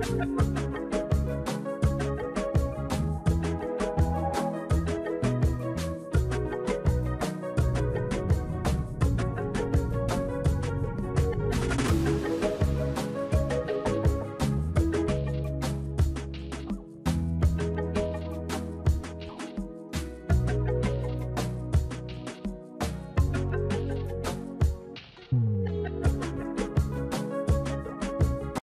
Ha ha ha ha!